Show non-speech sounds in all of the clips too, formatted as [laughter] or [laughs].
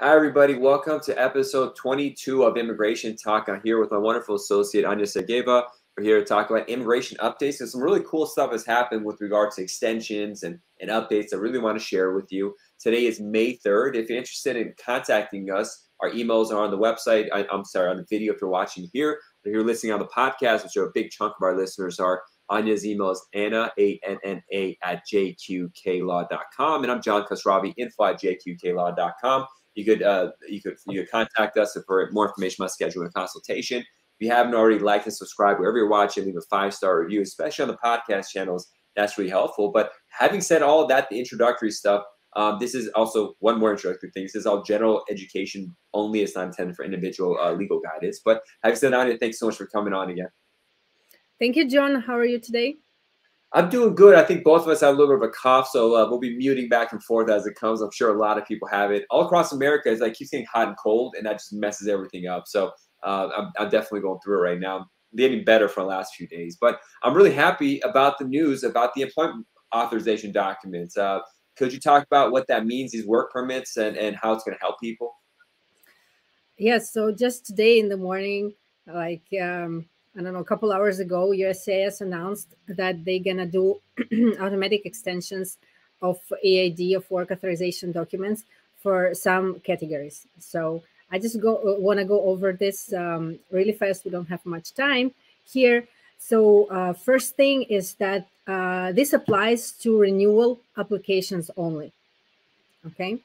Hi, everybody. Welcome to episode 22 of Immigration Talk. I'm here with my wonderful associate, Anya Sergeeva. We're here to talk about immigration updates. And some really cool stuff has happened with regards to extensions and, and updates I really want to share with you. Today is May 3rd. If you're interested in contacting us, our emails are on the website. I, am sorry, on the video if you're watching here. If you're listening on the podcast, which are a big chunk of our listeners are, Anya's email is Anna, A-N-N-A, at jqklaw.com. And I'm John Khosravi, info at jqklaw.com. You could, uh, you could you could contact us for more information about scheduling a consultation. If you haven't already, like and subscribe wherever you're watching, leave a five-star review, especially on the podcast channels. That's really helpful. But having said all that, the introductory stuff, um, this is also one more introductory thing. This is all general education only. It's not intended for individual uh, legal guidance. But having said that, thanks so much for coming on again. Thank you, John. How are you today? I'm doing good. I think both of us have a little bit of a cough, so uh, we'll be muting back and forth as it comes. I'm sure a lot of people have it. All across America, it's like keeps getting hot and cold, and that just messes everything up. So uh, I'm, I'm, definitely going through it right now. I'm getting better for the last few days, but I'm really happy about the news about the employment authorization documents. Uh, could you talk about what that means, these work permits, and, and how it's going to help people? Yes. So just today in the morning, like um, I don't know, a couple hours ago, USCIS announced that they're gonna do [clears throat] automatic extensions of EAD of work authorization documents for some categories. So I just go uh, want to go over this um, really fast. We don't have much time here. So uh, first thing is that uh, this applies to renewal applications only. Okay.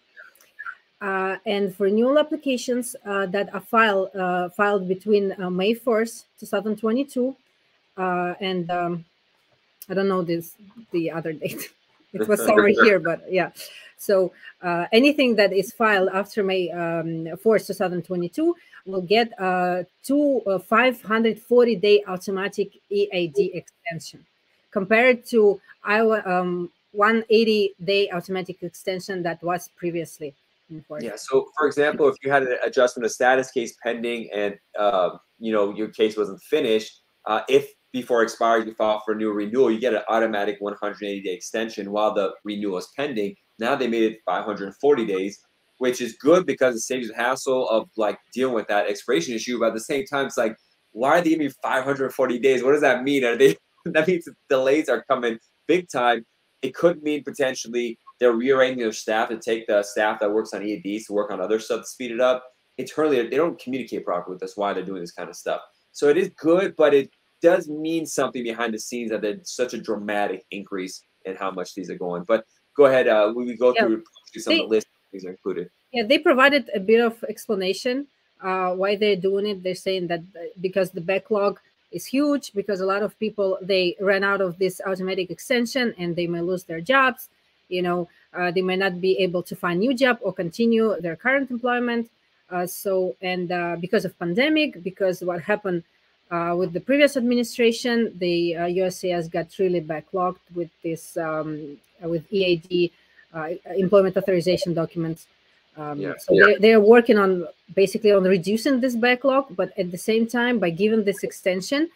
Uh, and for renewal applications uh, that are filed uh, filed between uh, May 1st, 2022, uh, and um, I don't know this the other date. [laughs] it was [laughs] somewhere here, but yeah. So uh, anything that is filed after May um, 4th, 2022 will get a two 540 day automatic EAD extension compared to Iowa um, 180 day automatic extension that was previously yeah. So, for example, if you had an adjustment of status case pending and uh, you know your case wasn't finished, uh, if before expiry you file for a new renewal, you get an automatic 180 day extension while the renewal is pending. Now they made it 540 days, which is good because it saves the hassle of like dealing with that expiration issue. But at the same time, it's like, why are they giving 540 days? What does that mean? Are they [laughs] that means delays are coming big time. It could mean potentially they're rearranging their staff to take the staff that works on EADs to work on other stuff to speed it up. Internally, they don't communicate properly with us why they're doing this kind of stuff. So it is good, but it does mean something behind the scenes that there's such a dramatic increase in how much these are going. But go ahead, uh, we go yeah. through some they, of the list things are included. Yeah, they provided a bit of explanation uh, why they're doing it. They're saying that uh, because the backlog is huge, because a lot of people they ran out of this automatic extension and they may lose their jobs you know uh, they may not be able to find new job or continue their current employment uh, so and uh, because of pandemic because what happened uh, with the previous administration the USCIS uh, got really backlogged with this um, with EAD uh, employment authorization documents um, yeah. so yeah. They're, they're working on basically on reducing this backlog but at the same time by giving this extension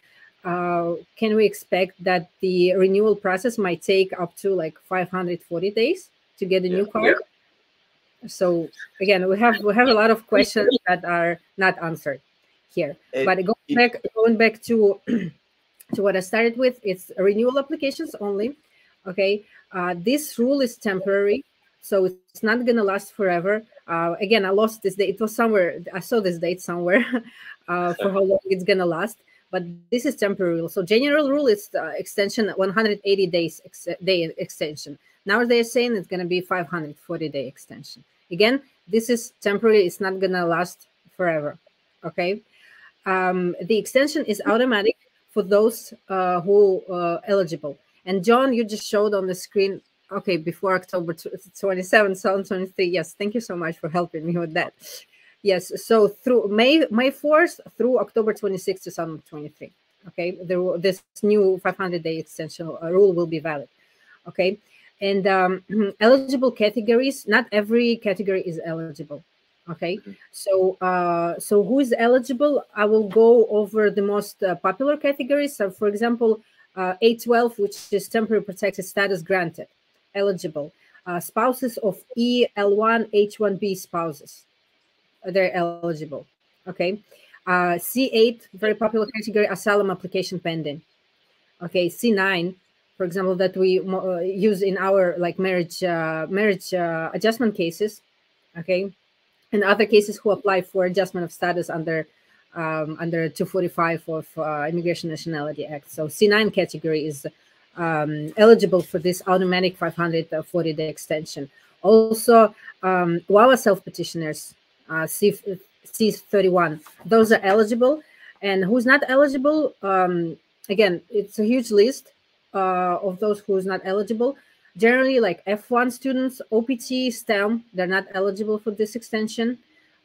uh, can we expect that the renewal process might take up to like 540 days to get a yeah, new card? Yeah. So again, we have we have a lot of questions [laughs] that are not answered here. It, but going it, back going back to [clears throat] to what I started with, it's renewal applications only. Okay, uh, this rule is temporary, so it's not gonna last forever. Uh, again, I lost this date. It was somewhere. I saw this date somewhere [laughs] uh, for how long it's gonna last but this is temporary So general rule is uh, extension 180 days ex day extension. Now they're saying it's going to be 540 day extension. Again, this is temporary. It's not going to last forever. Okay. Um, the extension is automatic for those uh, who uh, eligible. And John, you just showed on the screen. Okay, before October 27, 2023. Yes, thank you so much for helping me with that. Yes, so through May May 4th through October 26, 2023. Okay, there, this new 500 day extension uh, rule will be valid. Okay, and um, [clears throat] eligible categories, not every category is eligible. Okay, mm-hmm. so uh, so who is eligible? I will go over the most uh, popular categories. So, for example, uh, A12, which is temporary protected status granted, eligible. Uh, spouses of EL1, H1B spouses, they're eligible. Okay. Uh, C8, very popular category, asylum application pending. Okay, C9, for example, that we uh, use in our like marriage uh, marriage uh, adjustment cases. Okay, and other cases who apply for adjustment of status under um, under 245 of uh, Immigration Nationality Act. So C9 category is um, eligible for this automatic 540 day extension. Also, um, VAWA self petitioners, uh, C, C31, those are eligible. And who's not eligible, um, again, it's a huge list uh, of those who's not eligible. Generally, like F1 students, OPT, STEM, they're not eligible for this extension.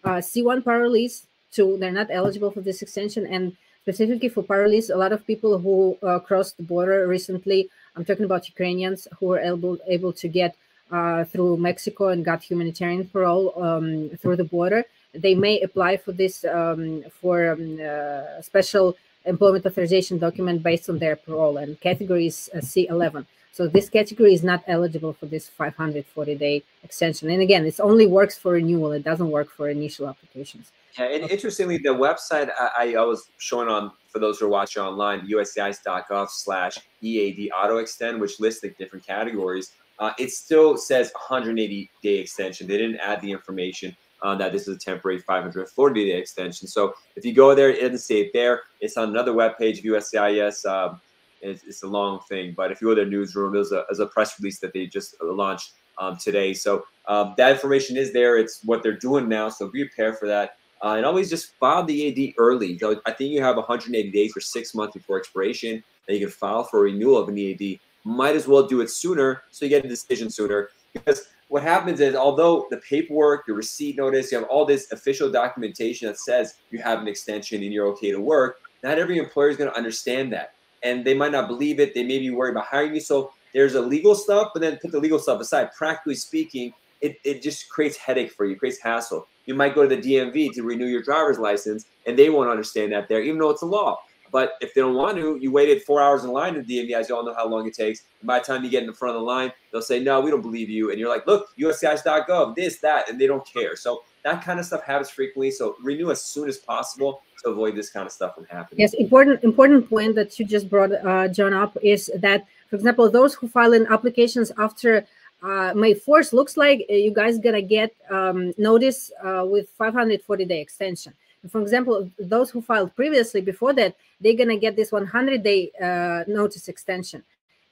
Uh, C1 parolees, too, they're not eligible for this extension. And specifically for parolees, a lot of people who uh, crossed the border recently, I'm talking about Ukrainians who were able, able to get uh, through Mexico and got humanitarian parole um, through the border they may apply for this um, for um, uh, special employment authorization document based on their parole and category is uh, C11. So this category is not eligible for this 540 day extension. And again, it only works for renewal. It doesn't work for initial applications. Yeah, and interestingly, the website I, I was showing on for those who are watching online, USCIS.gov slash EAD auto extend, which lists the different categories. Uh, it still says 180 day extension. They didn't add the information uh, that this is a temporary 540 day extension. So if you go there, it doesn't say it there. It's on another webpage of USCIS. Um, it's, it's, a long thing, but if you go to their newsroom, there's a, there's a press release that they just launched um, today. So um, that information is there. It's what they're doing now. So be prepared for that. Uh, and always just file the AD early. So I think you have 180 days for six months before expiration and you can file for renewal of an EAD. Might as well do it sooner so you get a decision sooner because what happens is although the paperwork, your receipt notice, you have all this official documentation that says you have an extension and you're okay to work, not every employer is going to understand that. And they might not believe it. They may be worried about hiring you. So there's a legal stuff, but then put the legal stuff aside. Practically speaking, it, it just creates headache for you, creates hassle. You might go to the DMV to renew your driver's license, and they won't understand that there, even though it's a law. But if they don't want to, you waited four hours in line at DMV, as you all know how long it takes. And by the time you get in the front of the line, they'll say, no, we don't believe you. And you're like, look, USCIS.gov, this, that, and they don't care. So that kind of stuff happens frequently. So renew as soon as possible to avoid this kind of stuff from happening. Yes, important important point that you just brought, uh, John, up is that, for example, those who file in applications after uh, May 4th looks like uh, you guys gonna get um, notice uh, with 540 day extension for example, those who filed previously before that, they're going to get this 100 day uh, notice extension.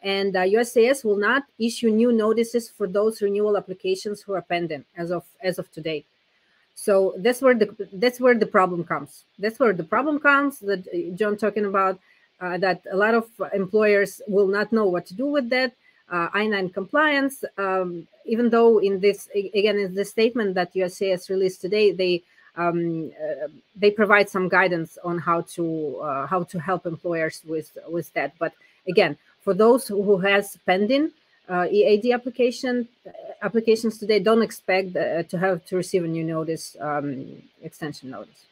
And uh, USCIS will not issue new notices for those renewal applications who are pending as of as of today. So that's where the that's where the problem comes. That's where the problem comes that uh, John talking about uh, that a lot of employers will not know what to do with that. Uh, I-9 compliance, um, even though in this again in the statement that USCIS released today, they um, uh, they provide some guidance on how to uh, how to help employers with with that. But again, for those who has pending uh, EAD application uh, applications today, don't expect uh, to have to receive a new notice um, extension notice.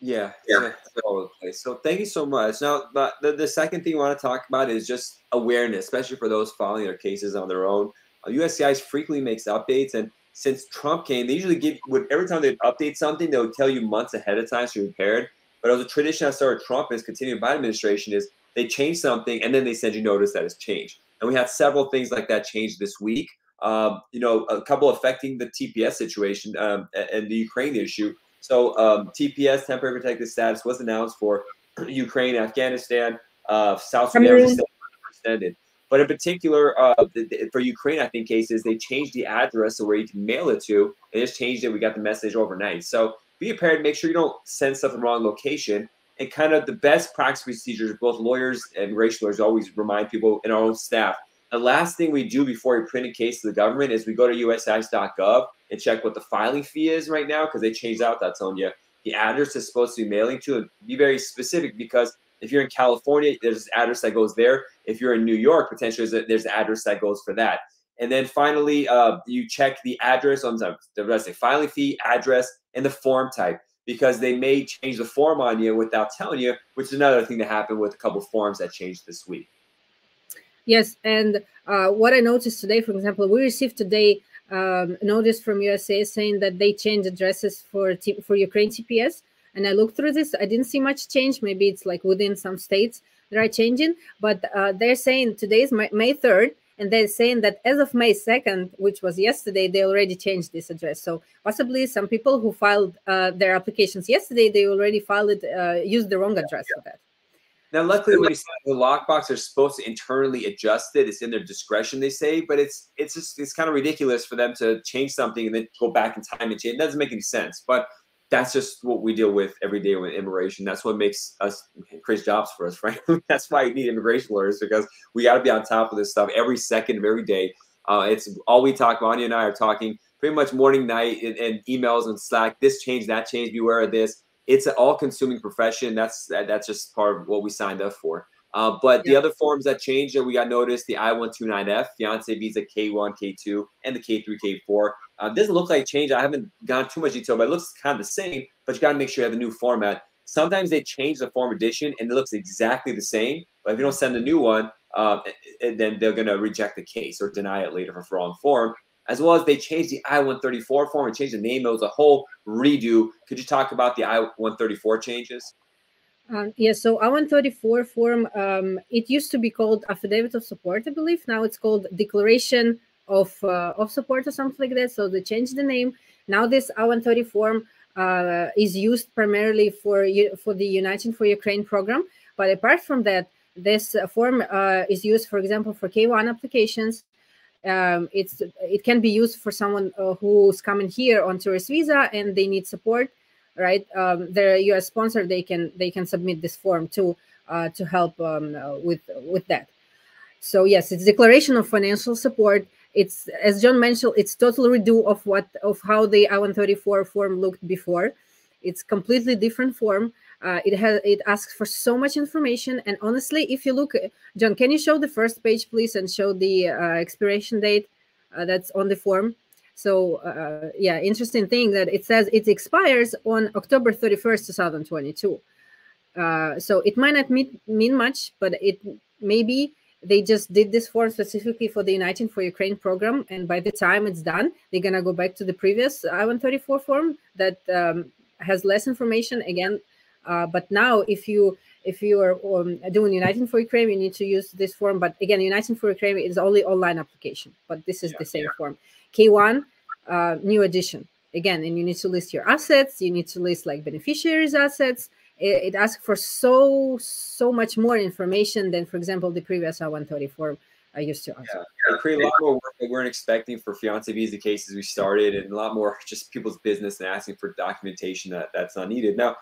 Yeah, yeah, all over the place. So thank you so much. Now, but the, the second thing I want to talk about is just awareness, especially for those filing their cases on their own. Uh, USCIS frequently makes updates, and since Trump came, they usually give would every time they update something, they would tell you months ahead of time so you're prepared. But it was a tradition that started Trump and is continuing Biden administration is they change something and then they send you notice that it's changed. And we had several things like that change this week. Um, you know, a couple affecting the TPS situation um, and the Ukraine issue. So um, TPS, temporary protected status, was announced for [clears throat] Ukraine, Afghanistan, uh, South Sudan extended. But in particular, uh, for Ukraine, I think cases, they changed the address of where you can mail it to. They just changed it. We got the message overnight. So be prepared. Make sure you don't send stuff in the wrong location. And kind of the best practice procedures, both lawyers and immigration lawyers always remind people and our own staff. The last thing we do before we print a case to the government is we go to USCIS.gov and check what the filing fee is right now because they changed out that telling you the address is supposed to be mailing to and be very specific because if you're in California, there's an address that goes there. If you're in New York, potentially there's, a, there's an address that goes for that. And then finally, uh, you check the address on the, the filing fee, address, and the form type because they may change the form on you without telling you, which is another thing that happened with a couple of forms that changed this week. Yes, and uh, what I noticed today, for example, we received today um, notice from USA saying that they changed addresses for for Ukraine TPS. And I looked through this. I didn't see much change. Maybe it's like within some states that are changing. But uh, they're saying today is May third, and they're saying that as of May 2nd, which was yesterday, they already changed this address. So possibly some people who filed uh, their applications yesterday, they already filed it, uh, used the wrong address for that. Now, luckily, when you say the lockbox are supposed to internally adjust it, it's in their discretion, they say, but it's it's just it's kind of ridiculous for them to change something and then go back in time and change. It doesn't make any sense. But that's just what we deal with every day with immigration. That's what makes us create jobs for us, [laughs] frankly. that's why you need immigration lawyers because we got to be on top of this stuff every second of every day. Uh, it's all we talk about. Anya and I are talking pretty much morning, night, and, and emails and Slack. This change, that change. Beware of this. It's an all-consuming profession. That's that's just part of what we signed up for. Uh, but yeah. the other forms that changed that we got noticed the I-129F, fiance visa K1, K2, and the K3, K4. Uh, doesn't look like change. I haven't gone too much detail, but it looks kind of the same. But you got to make sure you have a new format. Sometimes they change the form edition and it looks exactly the same. But if you don't send a new one, uh, then they're going to reject the case or deny it later for wrong form. As well as they changed the I-134 form and changed the name. It was a whole redo. Could you talk about the I-134 changes? Um, yes, so I-134 form, um, it used to be called Affidavit of Support, I believe. Now it's called Declaration of uh, of Support or something like that. So they changed the name. Now this I-130 form uh, is used primarily for for the Uniting for Ukraine program. But apart from that, this form uh, is used, for example, for K1 applications. Um, it's it can be used for someone uh, who's coming here on tourist visa and they need support right? Um, they're a U.S. sponsor. They can they can submit this form too uh, to help um, uh, with with that. So yes, it's declaration of financial support. It's as John mentioned, it's total redo of what of how the I-134 form looked before. It's completely different form. Uh, it has it asks for so much information, and honestly, if you look, John, can you show the first page, please, and show the uh, expiration date uh, that's on the form? So uh, yeah, interesting thing that it says it expires on October 31st, 2022. Uh, so it might not mean, mean much, but it maybe they just did this form specifically for the Uniting for Ukraine program. And by the time it's done, they're going to go back to the previous I-134 form that um, has less information again. Uh, but now if you if you are um, doing Uniting for Ukraine, you need to use this form. But again, Uniting for Ukraine is only online application, but this is yeah, the same yeah. form. K1, uh, new addition. Again, and you need to list your assets. You need to list like beneficiaries' assets. It, it asks for so so much more information than, for example, the previous I-134 I used to Answer. Yeah, it created a lot more work we weren't expecting for fiance visa cases we started, and a lot more [laughs] just people's business and asking for documentation that that's not needed. Now,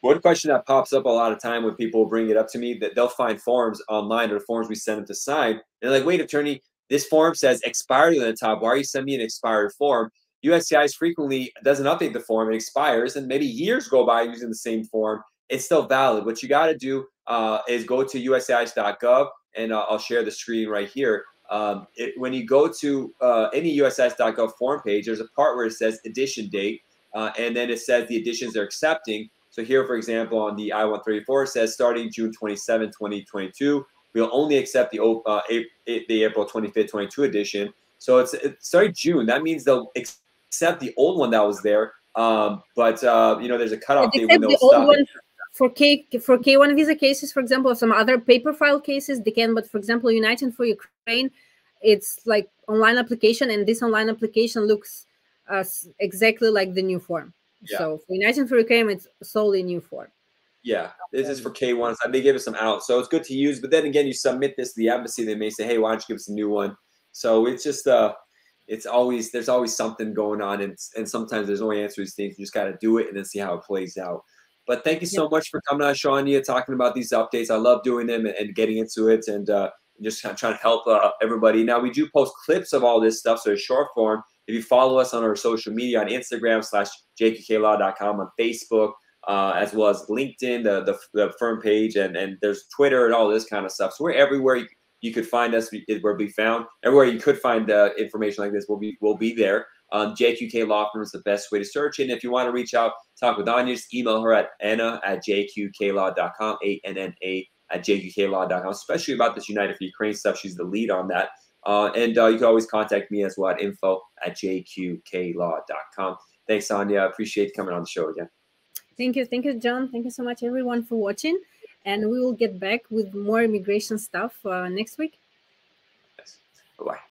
one question that pops up a lot of time when people bring it up to me that they'll find forms online or forms we send them to sign. and They're like, wait, attorney, this form says expired on the top. Why are you sending me an expired form? USCIS frequently doesn't update the form. It expires, and maybe years go by using the same form. It's still valid. What you got to do uh, is go to USCIS.gov, and uh, I'll share the screen right here. Um, it, when you go to uh, any USCIS.gov form page, there's a part where it says edition date, uh, and then it says the editions they're accepting. So here, for example, on the I-134, it says starting June 27, 2022, we'll only accept the uh, the April 25th, 22 edition. So it's, it's sorry June. That means they'll accept the old one that was there. Um, but uh, you know, there's a cutoff date when they'll the stop. One for K for K1 visa cases, for example, some other paper file cases they can. But for example, Uniting for Ukraine, it's like online application, and this online application looks uh, exactly like the new form. Yeah. So for Uniting for Ukraine, it's solely new form. Yeah, this is for K1s. They gave us some out, so it's good to use. But then again, you submit this to the embassy, they may say, "Hey, why don't you give us a new one?" So it's just uh, it's always there's always something going on, and and sometimes there's no answer to these things. You just got to do it and then see how it plays out. But thank you so yeah. much for coming on, Shania, talking about these updates. I love doing them and, getting into it, and uh, just kind of trying to help uh, everybody. Now we do post clips of all this stuff, so it's short form. If you follow us on our social media on Instagram slash jqklaw.com on Facebook uh, as well as LinkedIn, the, the, the firm page, and, and there's Twitter and all this kind of stuff. So we're everywhere you, you could find us, where we found. Everywhere you could find uh, information like this, we'll be, we'll be there. Um, JQK Law Firm is the best way to search. And if you want to reach out, talk with Anya, just email her at anna at jqklaw.com, A-N-N-A at jqklaw.com, especially about this United for Ukraine stuff. She's the lead on that. Uh, and uh, you can always contact me as well at info at jqklaw.com. Thanks, Anya. I appreciate coming on the show again. Thank you. Thank you, John. Thank you so much, everyone, for watching. And we will get back with more immigration stuff uh, next week. Yes. Bye bye.